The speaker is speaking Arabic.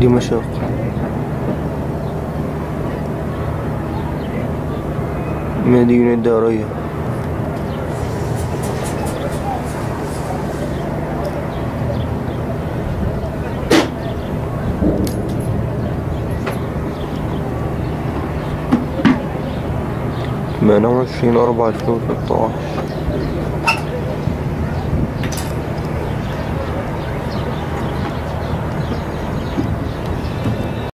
دمشق مدينة دارية ثمانية وعشرين أربعة ألفين وستة عشر